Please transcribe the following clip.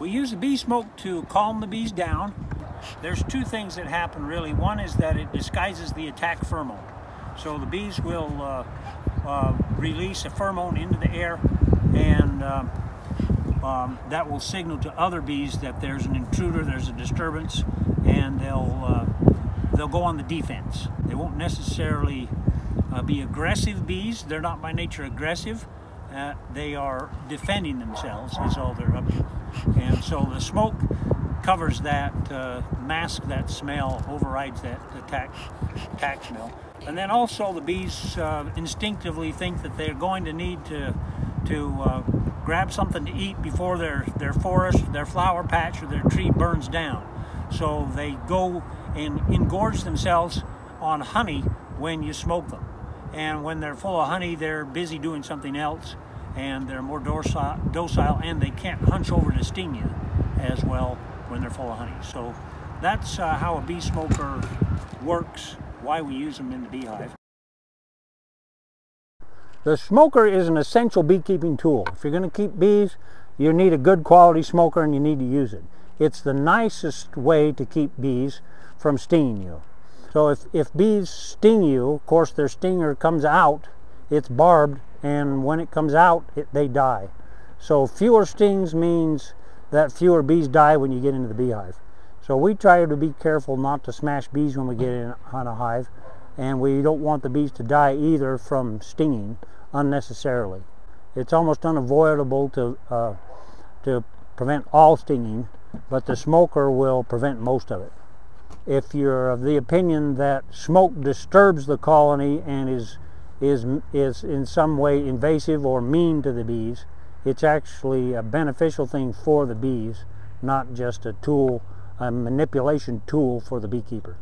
We use the bee smoke to calm the bees down. There's two things that happen really. One is that it disguises the attack pheromone. So the bees will uh, uh, release a pheromone into the air and uh, um, that will signal to other bees that there's an intruder, there's a disturbance, and they'll uh, they'll go on the defense. They won't necessarily uh, be aggressive bees. They're not by nature aggressive. Uh, they are defending themselves is all they're up to. And so the smoke covers that, uh, mask that smell, overrides that attack, attack smell. And then also the bees uh, instinctively think that they're going to need to, to uh, grab something to eat before their, their forest, their flower patch, or their tree burns down. So they go and engorge themselves on honey when you smoke them. And when they're full of honey, they're busy doing something else and they're more docile, docile and they can't hunch over to sting you as well when they're full of honey. So that's uh, how a bee smoker works, why we use them in the beehive. The smoker is an essential beekeeping tool. If you're going to keep bees, you need a good quality smoker and you need to use it. It's the nicest way to keep bees from stinging you. So if, if bees sting you, of course their stinger comes out, it's barbed, and when it comes out, it, they die. So fewer stings means that fewer bees die when you get into the beehive. So we try to be careful not to smash bees when we get in on a hive, and we don't want the bees to die either from stinging unnecessarily. It's almost unavoidable to, uh, to prevent all stinging, but the smoker will prevent most of it. If you're of the opinion that smoke disturbs the colony and is, is, is in some way invasive or mean to the bees, it's actually a beneficial thing for the bees, not just a tool, a manipulation tool for the beekeeper.